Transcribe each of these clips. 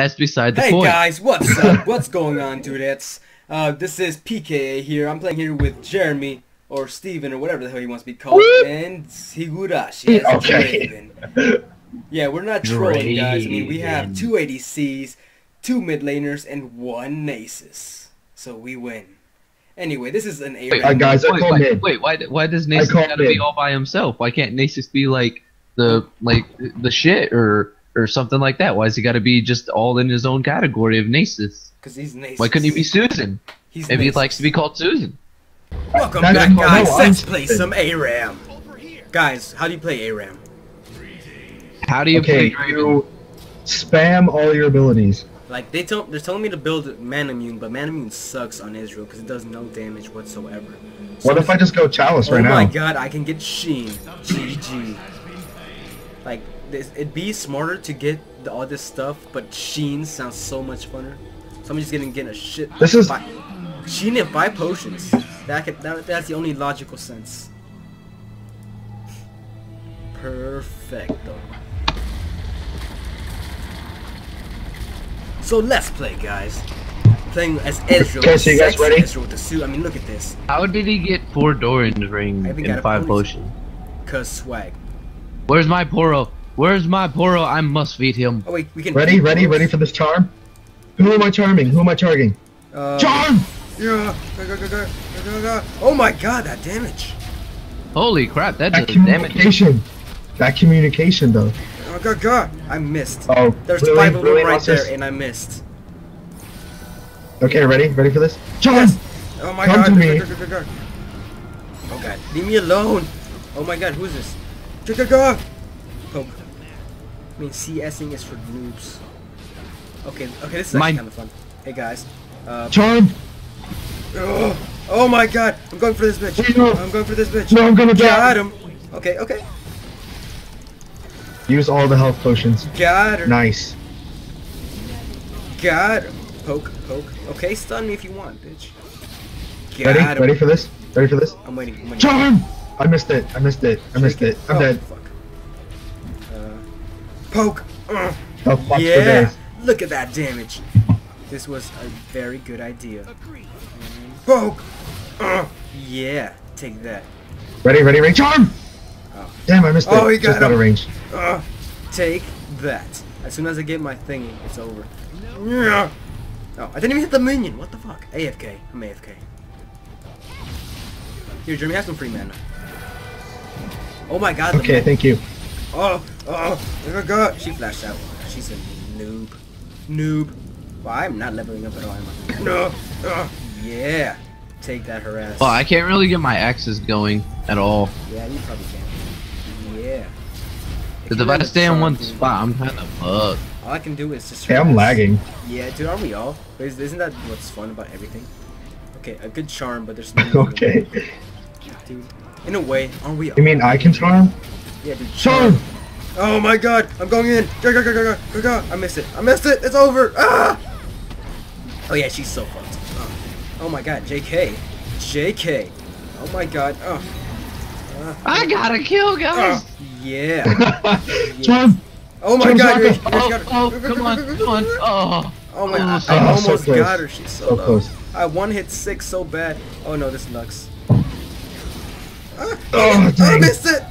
That's beside the Hey point. guys, what's up? what's going on, dudettes? Uh, this is PKA here. I'm playing here with Jeremy or Steven or whatever the hell he wants to be called, and Higurashi Okay. Draven. Yeah, we're not trolling, guys. I mean, we have Draven. two ADCs, two mid laners, and one Nasus, so we win. Anyway, this is an A. Wait, guys, I wait, call wait, wait, why, why does Nasus call gotta be all by himself? Why can't Nasus be like the like the shit or or something like that? Why does he gotta be just all in his own category of Nasus? Because he's Nasus. Why couldn't he be Susan? He's Maybe he likes to be called Susan. Welcome That's back, guys. No, Let's I'm- play some ARAM. Guys, how do you play ARAM? How do you Okay, play Draven? you spam all your abilities. Like they tell, they're telling me to build Manamune, but Manamune sucks on Ezreal because it does no damage whatsoever. What if I just go Chalice Oh right now? Oh my god, I can get Sheen. GG. Like this, it'd be smarter to get the, all this stuff, but Sheen sounds so much funner. So I'm just gonna get a shit. This is- fi- Sheen and five potions. That, could, that that's the only logical sense. Perfecto. So let's play, guys. Playing as Ezreal. Okay, so you guys ready? Ezreal with the suit. I mean, look at this. How did he get four Doran's ring I even got and five potions? Cause swag. Where's my Poro? Where's my Poro? I must feed him. Oh wait, we can. Ready, ready, ready for this charm? Who am I charming? Who am I charging? Uh, Charm! Yeah. Go, go, go, go, go, go, go. Oh my god, that damage. Holy crap, that That does damage. communication. That communication, though. Oh god, god. I missed. Oh, There's really? five of them Really, right Monsters? there, and I missed. Okay, ready? Ready for this? Charm! Yes. Oh my Come god. to go, me. go, go, go, go. Oh god, leave me alone. Oh my god, who is this? Go, go, go. I mean, CSing is for noobs. Okay, okay, this is Mine. kind of fun. Hey guys. Uh, Charm! oh, oh my god, I'm going for this bitch. No. I'm going for this bitch. No, I'm gonna Got die! him. Okay, okay. Use all the health potions. Got her. Nice. Got him. Poke, poke. Okay, stun me if you want, bitch. Got Ready? him. Ready for this? Ready for this? I'm waiting. I'm waiting. Charm! I missed it. I missed it. I missed it. I'm oh, dead. Fuck. Poke. Uh, Oh, yeah. Look at that damage. This was a very good idea. Poke. Uh, yeah. Take that. Ready, ready, ready. Charm! Oh. Damn, I missed it. Oh, he got Just out of range. Uh, take that. As soon as I get my thingy, it's over. Yeah. Oh, I didn't even hit the minion. What the fuck? AFK. I'm AFK. Here, Jeremy, have some free mana. Oh my god. Okay, thank you. Oh, oh, oh my god. She flashed out. She's a noob. Noob. Well, I'm not leveling up at all, am I? No. Uh, yeah. Take that harass. Well, I can't really get my axes going at all. Yeah, you probably can't. Yeah. Because if I have stay in one dude, spot, I'm kind of fucked. All I can do is just. Hey, I'm lagging. Yeah, dude, aren't we all? Is- Isn't that what's fun about everything? Okay, a good charm, but there's no. Okay. Dude, in a way, aren't we all? You mean I can charm? Yeah, dude. Charm! Oh my god, I'm going in. Go, go, go, go, go, go, go. I missed it. I missed it. It's over. Ah! Oh yeah, she's so fucked. Oh, oh my god, JK. JK. Oh my god. Oh. I gotta kill, guys! oh. Yeah. Charm! Oh my Charm god, you Saka. you Oh, got her. oh, Go, go, come on, go, go, come on. go, go. Oh, Oh my, I, Oh, I almost So close. got her. She's so, So low. close. I one hit six so bad. Oh no, this looks. Ah, Oh, I missed it.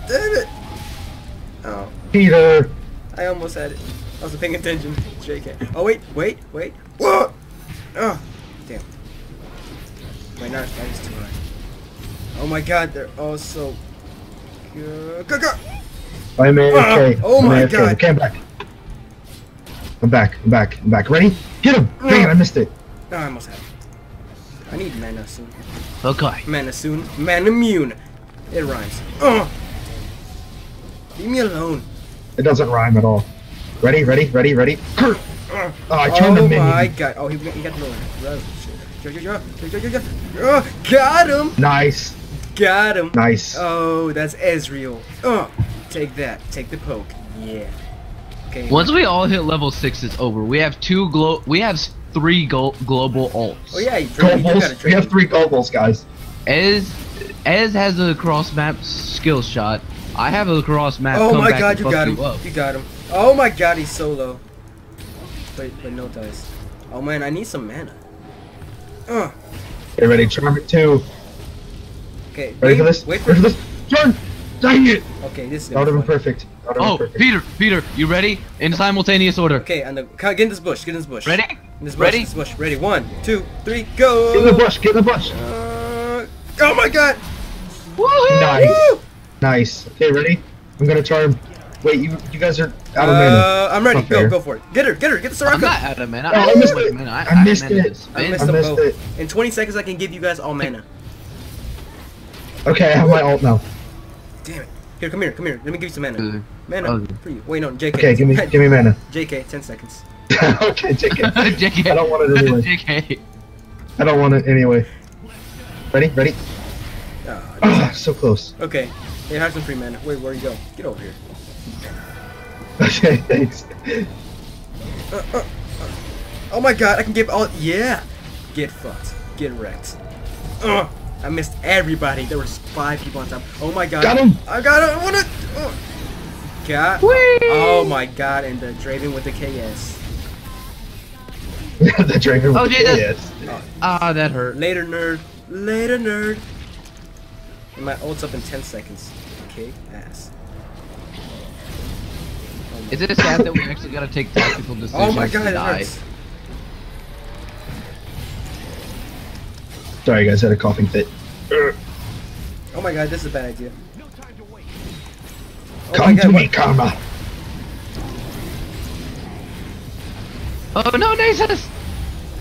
Peter! I almost had it. I wasn't paying attention. JK. Oh wait, wait, wait. Whoa. Oh, damn. Wait, not that is too high. Oh my God, they're all so. Go, go, go. I'm AFK. Ah, oh I'm my AFK. God. Okay, I'm back. I'm back. I'm back. I'm back. Ready? Get him! Dang it, I missed it. No, I almost had it. I need mana soon. okay. Mana soon. Man immune. It rhymes. Oh. Leave me alone. It doesn't rhyme at all. Ready? Ready? Ready? Ready? Oh, I turned oh the minion. my god. Oh, he, he got the go, go. Oh, got him. Nice. Got him. Nice. Oh, that's Ezreal. Oh, take that. Take the poke. Yeah. Okay. Once we all hit level six, it's over. We have two glo. We have three go- global alts. Oh yeah, you, you got a Globals. We have three globals, guys. Ez, Ez has a cross map skill shot. I have a cross map. Oh come my back god, you got him. up. You got him. Oh my god, he's so low. but, but no dice. Oh man, I need some mana. Uh, Get ready, charm it too. okay. Ready wait, for this? Wait for Ready for this? Turn! Dang it! Okay, this is That would have been perfect. That Oh, perfect. Peter, Peter, you ready? In simultaneous order. Okay, and the get in this bush. Get in this bush. Ready? In this bush. Ready? This bush. Ready. One, two, three, go. Get in the bush, get in the bush. Uh, oh my god! Woohoo! Nice. Woo! Nice. Okay, ready? I'm gonna charm. Wait, you you guys are out of mana. Uh, I'm ready. Not Go, fair. go for it. Get her, get her, get the Soraka. I'm not out of mana. Oh, I I'm missed out it. mana. I have missed mana it. to I missed I them missed both. it. In 20 seconds, I can give you guys all mana. Okay, I have my ult now. Damn it. Here, come here, come here. Let me give you some mana. Mana okay. for you. Wait, no, JK. Okay, give me give me mana. JK, 10 seconds. okay, take it. JK. I don't want it anyway. JK. I don't want it anyway. Ready? Ready? Ah, Ah, so close. okay. Hey, have some free mana. Wait, where you go? Get over here. Okay, thanks. Uh, uh, uh. Oh my god, I can give all. Yeah! Get fucked. Get wrecked. Ugh! I missed everybody. There was five people on top. Oh my god. Got him! I got him! I wanna. Oh. God. Oh my god, and the Draven with the KS. the dragon. Oh, with the Jesus. KS. Ah, that hurt. Later, nerd. Later, nerd. And my ult's up in 10 seconds. Kick ass. Oh Is it a sad that we actually gotta take tactical decisions oh my god, to it die? hurts. Sorry, guys, I had a coughing fit. Oh my god, this is a bad idea. No time to Oh Come my to god, me, what- karma. Oh no, Nasus!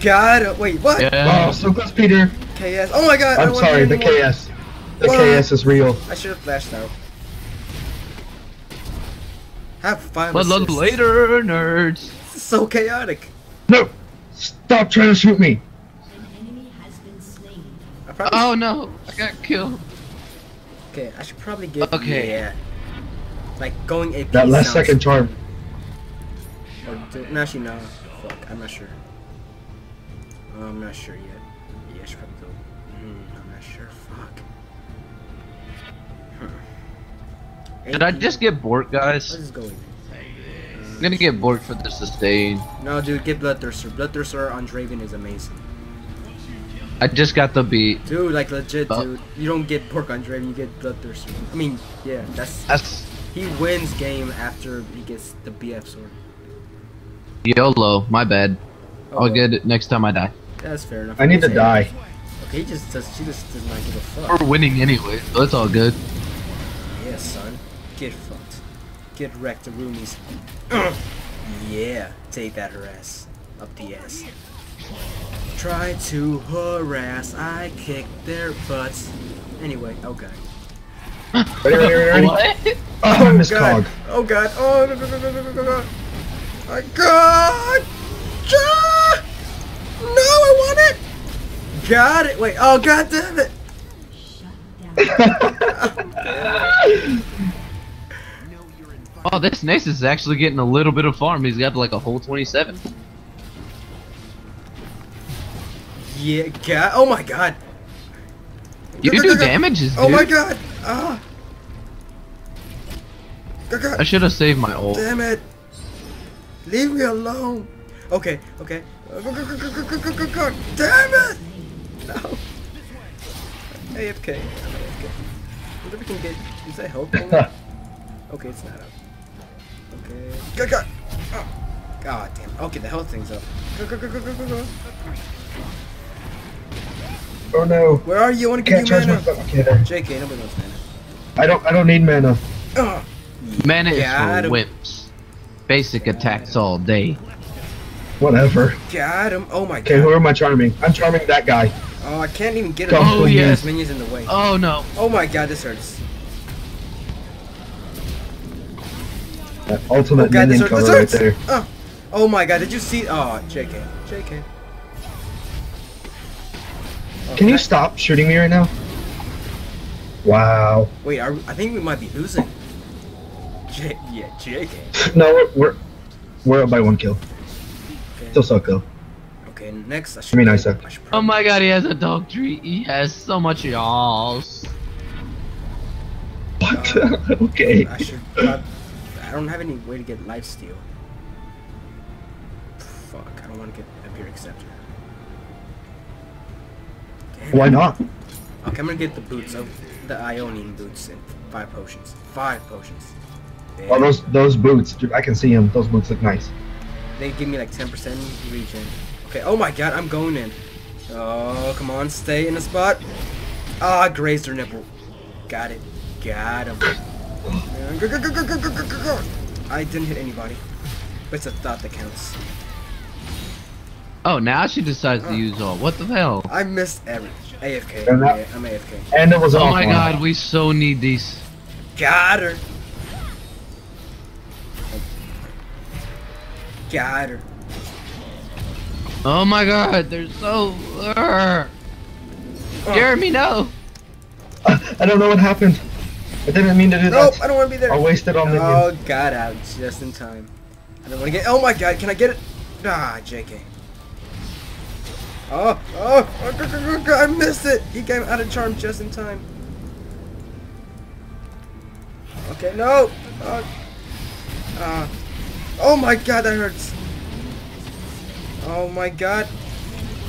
God, wait, what? Yeah. Oh, so close, Peter. KS. Oh my god, I I'm sorry, the. KS. The What? KS is real. I should have flashed out. Have five But assists. later, nerds. This is so chaotic. No! Stop trying to shoot me! An enemy has been slain. Oh no, I got killed. okay. I should probably get Okay. Yeah. Like going AP. That last second charm. Or no, actually, no. Fuck, I'm not sure. Uh, I'm not sure yet. Yeah, I should probably go. Hmm, I'm not sure. Fuck. Hmm. Did I just get Bork, Let's guys? just go with. I'm gonna get Bork for the sustain. No, dude, get Bloodthirster. Bloodthirster on Draven is amazing. I just got the beat. Dude, like legit, Oh. dude. You don't get Bork on Draven, you get Bloodthirster. I mean, yeah, that's That's he wins game after he gets the BF sword. YOLO. My bad. Oh, I'll get it next time I die. That's fair enough. I need to die. Okay, he just does. She just does not give a fuck. We're winning anyway, so it's all good. Yeah, son. Get fucked. Get wrecked, the roomies. yeah, take that harass. Up the ass. Try to harass, I kick their butts. Anyway, oh okay. ready, ready, ready, ready. Oh, Miss god. Cog. Oh god. Oh no no no no no no no. My god. Ah! No, I want it. Got it. Wait. Oh god damn it. Shut down. oh, Oh, this Nasus is actually getting a little bit of farm. He's got like a whole 27. Yeah, God. Oh my God. You do damages, dude. Oh my God. Ah. I should have saved my ult. Damn it. Leave me alone. Okay, okay. Damn it! No. AFK. AFK. Wonder we can get. Is that helping? okay, it's not up. Okay. Go, go. Oh. God damn. Okay, the health thing's up. Go, go, go, go, go, go, go. oh no. Where are you? I want to give you charge my mana. okay, there. JK, nobody wants mana. I don't I don't need mana. Ugh. Mana is for him. whips. Basic attacks all day. Whatever. Got him. Oh my Okay, who am I charming? I'm charming that guy. Oh, I can't even get him. Oh, yes. Minions in the way. Oh no. Oh my god, this hurts. That ultimate Oh god, minion hurts. color right there. Oh. oh my god, did you see? Oh, JK. JK. Oh, Can you stop shooting me right now? Wow. Wait, are, I think we might be losing. J yeah, JK. No, we're we're, we're up by one kill. Okay. Still suck though. Okay, next I should. mean, I suck. I Oh my god, he has a dog tree. He has so much y'alls. What? Uh, okay. I should. prob- I don't have any way to get life steal. Fuck, I don't want to get a Vampiric Scepter. Damn Why not? Okay, I'm gonna get the boots of the Ionian boots and five potions. Five potions. Well, Damn. those those boots, I can see them. Those boots look nice. They give me like 10% regen. Okay, oh my god, I'm going in. Oh, come on, stay in the spot. Ah, I grazed her nipple. Got it. Got him. I didn't hit anybody. But it's a thought that counts. Oh, now she decides Uh. to use all. What the hell? I missed every AFK. And that- Yeah, I'm AFK. And it was Oh my offline. god, we so need these. Got her. Got her. Oh my god, they're so. Urgh. Jeremy, no! I don't know what happened. I didn't mean to do Nope, that. I don't want to be there. I wasted on the. Oh, got out just in time. I don't want to get. Oh my god, can I get it? Ah, JK. Oh, oh, oh, I missed it. He came out of charm just in time. Okay, no. Uh, uh, oh my god, that hurts. Oh my god.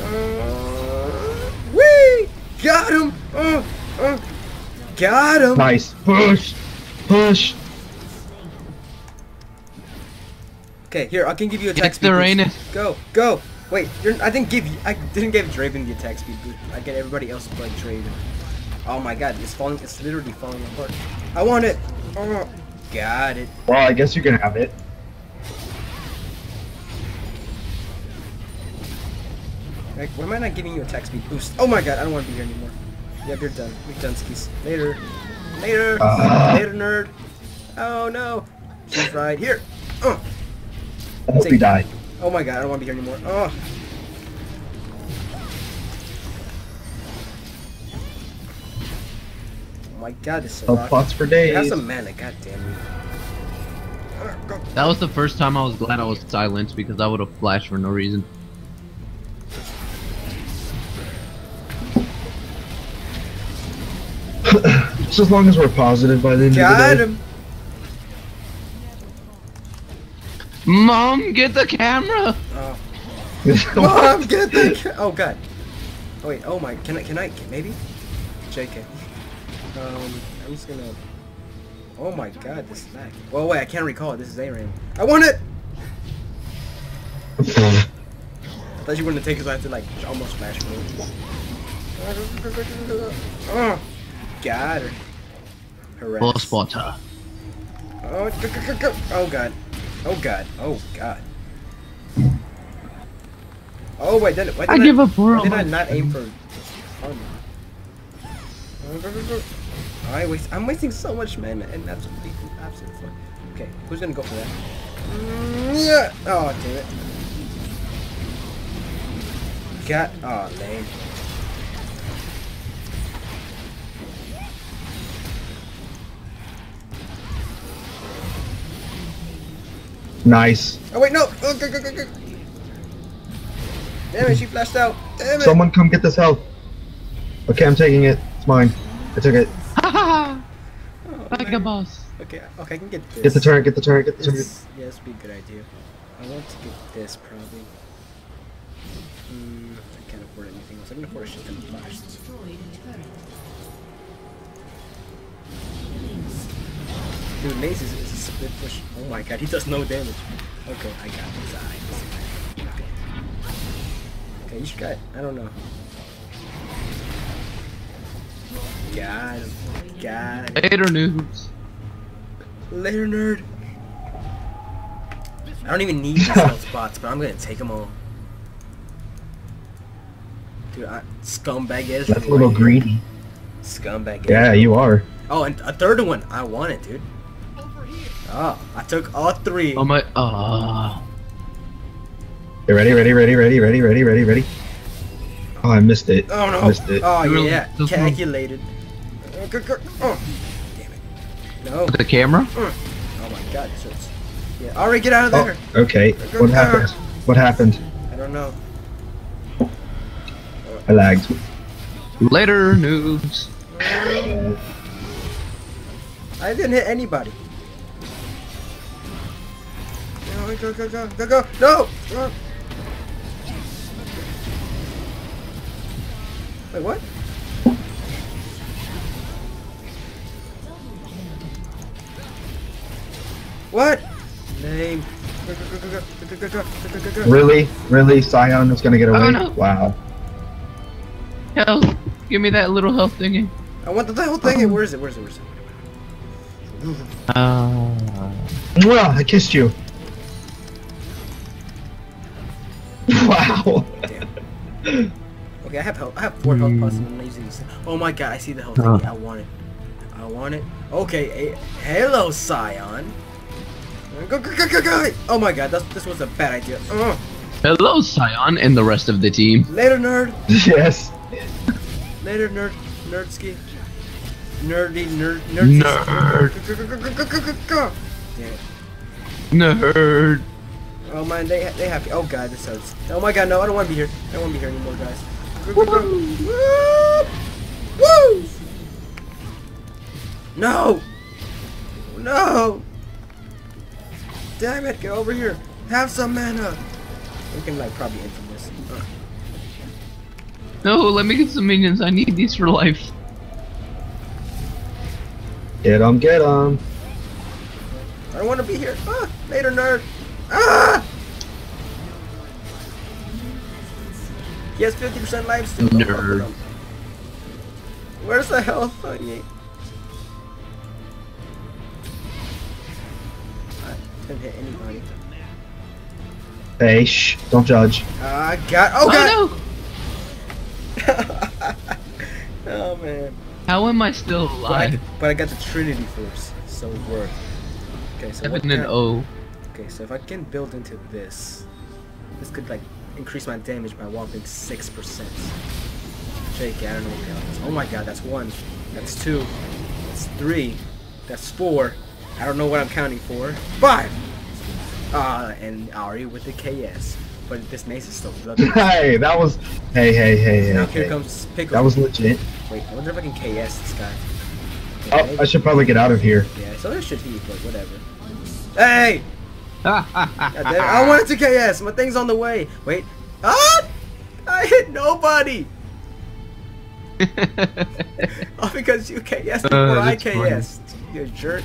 Uh, whee! Got him. Oh, oh, got him. Nice. Push. Push. Okay, here I can give you a Get attack the speed. boost. Go, go. Wait, you're, I didn't give you. I didn't give Draven the attack speed boost. I get everybody else to play Draven. Oh my god, it's falling. It's literally falling apart. I want it. Oh, got it. Well, I guess you can have it. Like, why am I not giving you attack speed boost? Oh my god, I don't want to be here anymore. Yep, you're done. We're done, skis. Later. Later. Ah. Later, nerd. Oh no. She's right here. Oh. I hope Take- you die. Oh my god, I don't want to be here anymore. Oh. Oh my god, this is No so rock. plots for Have days. some mana, god damn you. Uh. That was the first time I was glad I was silenced because I would have flashed for no reason. Just as long as we're positive by the end Got of the day. him. Mom, get the camera! Oh. Mom, get the ca- Oh god. Oh wait, oh my, can I, can I, maybe? JK. Um, I'm just gonna... Oh my god, this is lag. Well wait, I can't recall it, this is Aram. I want it! I thought you were gonna take it so I have to like almost smash me. Her. Harass. Full spotter. Oh, go, go, go, oh god. Oh god. Oh god. Oh wait, did, why did I I, give up for why did I not aim for armor? Oh. I waste. I'm wasting so much mana and that's absolute fun. Okay, who's gonna go for that? Yeah. Oh damn it. Got. Oh lame. Nice. Oh wait, no. Oh, go, go, go, go. Damn it, she flashed out. Damn it. Someone come get this health. Okay, I'm taking it. It's mine. I took it. Ha Oh, Like a boss. Okay, okay, I can get this. Get the turret. Get the turret. Get the turret. This, yeah, this would be a good idea. I want to get this probably. Mm, I can't afford anything else. I can afford a shit ton of flash. Destroyed a turret. Dude, Mace is, is a split push. Oh my god, he does no damage. Okay, I got this. I okay. okay, you should got. I don't know. Got him. Got him. Later, noobs. Later, nerd. I don't even need these health spots, but I'm gonna take them all. Dude, I, scumbag is That's a little greedy. Scumbag is. Yeah, you are. Oh, and a third one. I want it, dude. Oh, I took all three. Oh my. Ah. Oh. ready, ready, ready, ready, ready, ready, ready, ready. Oh, I missed it. Oh no. I missed it. Oh yeah, calculated. Oh, oh, damn it. No. The camera? Mm. Oh my god, this hurts. Yeah. All right, get out of there. Oh, okay. What happened? What happened? I don't know. I lagged. Later, noobs. I didn't hit anybody. Go go, go, go, go, go! No! Oh. Wait, what? What? Name. Really? Really? Sion is gonna get away? Oh, no. Wow. Health. Give me that little health thingy. I want the whole thingy. Um. Where is it? Where is it? Where is it? Oh. Uh... I kissed you. Wow. Damn. Okay, I have health. I have four health plus, and I'm using this. Oh my god, I see the health Huh. I want it. I want it. Okay, hello, Sion. Go, go, go, go, go! Oh my god, that's, this was a bad idea. Uh, hello, Sion, and the rest of the team. later, nerd. yes. Later, nerd. Nerdski. Nerdy, nerd, nerd. Nerd. Nerd. Oh man, they they happy. Oh god, this hurts. Oh my god, no, I don't want to be here. I don't want to be here anymore, guys. Woo! Woo! No! No! Damn it, get over here. Have some mana. We can like probably enter this. Uh, No, let me get some minions. I need these for life. Get 'em, get 'em. I don't want to be here. Ah, later, nerd. He has 50% life still. Nerd. Where's the health thingy? I didn't hit anybody. Hey, shh. Don't judge. Ah, God. Oh, Oh, God. no! oh, man. How am I still But I, alive? but I got the Trinity Force, so it worked. Okay, so Seven and can- O. Okay, so if I can build into this, this could like increase my damage by whopping six percent. Jake, I don't know what the hell. Oh my god, that's one. That's two. That's three. That's four. I don't know what I'm counting for. Five. Uh, and Ahri with the KS. But this mace is still bloody. hey, that was. Hey, hey, hey, hey. now here comes Pickle. That was legit. Wait, I wonder if I can KS this guy. Oh, I should probably get out of here. Yeah, so there should he, but whatever. Hey! God damn it, I wanted to KS. My thing's on the way. Wait. Ah! I hit nobody. All because you KS before Uh, I. KS. You jerk.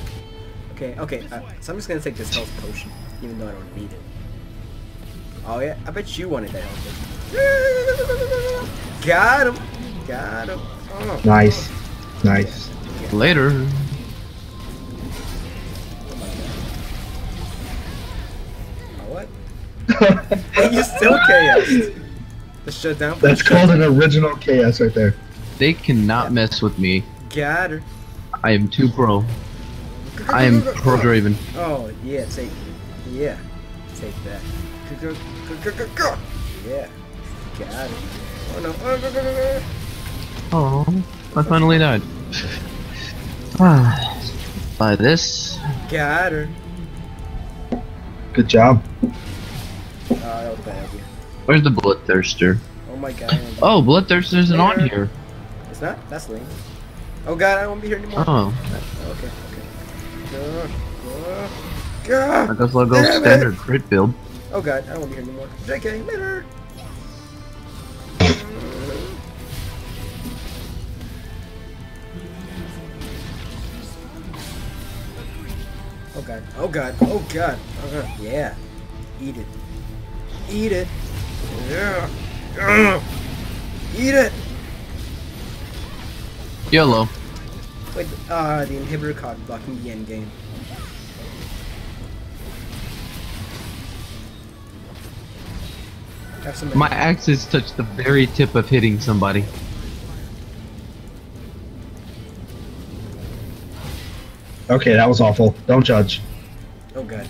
Okay, okay. Uh, so I'm just gonna take this health potion, even though I don't need it. Oh yeah, I bet you wanted that health potion. Got him. Got him. Oh. Nice. Nice. Later. And you still KS'd. The shutdown. That's called an original KS right there. They cannot mess with me. Got her. I am too pro. I am pro Draven. Oh yeah, take yeah, take that. Go, go, go, go, go, go. Yeah, got it. Oh no! Oh. Oh, I finally died. Ah, By this. Got her. Good job. Oh, that was bad idea. Where's the Bloodthirster? Oh my god. Oh, Bloodthirster isn't on here. It's not. That's lame. Oh god, I won't be here anymore. Oh, Okay, okay. Go, go, go. I guess I'll go Damn it. standard crit build. Oh god, I won't be here anymore. JK, later. Oh god, oh god, oh god. Uh, yeah. Eat it. Eat it. Yeah. Ugh. Eat it. Yellow. Wait, uh, the inhibitor card blocking the end game. My axes touch the very tip of hitting somebody. Okay, that was awful. Don't judge. Oh god.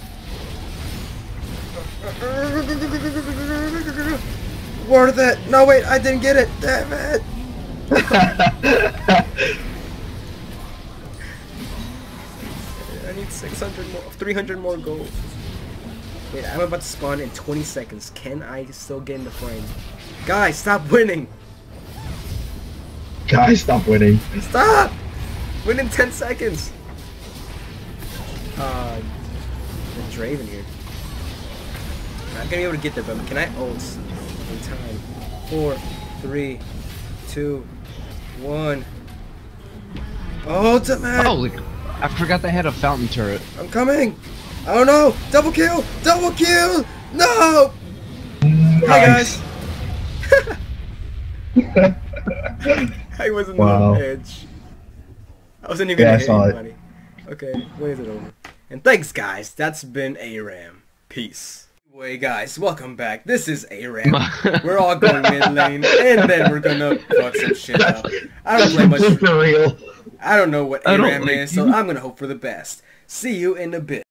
Worth it! No wait, I didn't get it! Damn it! I need 600 more, 300 more gold. Wait, I'm about to spawn in 20 seconds. Can I still get in the frame? Guys, stop winning! Guys, stop winning. Stop! Win in 10 seconds! Uh, the Draven here. I'm not gonna be able to get there, but can I oh, ult in time? Four, three, two, one. Ultimate! Oh, like, I forgot they had a fountain turret. I'm coming! Oh no! Double kill! Double kill! No! Hi guys! I wasn't Wow. on the edge. I wasn't even Yeah, I gonna saw it. anybody. Okay, when is it over? And thanks guys, that's been ARAM. Peace. Anyway guys, welcome back. This is ARAM. We're all going mid lane, and then we're gonna fuck some shit up. I don't play much. For real. I don't know what ARAM like is, so. I'm gonna hope for the best. See you in a bit.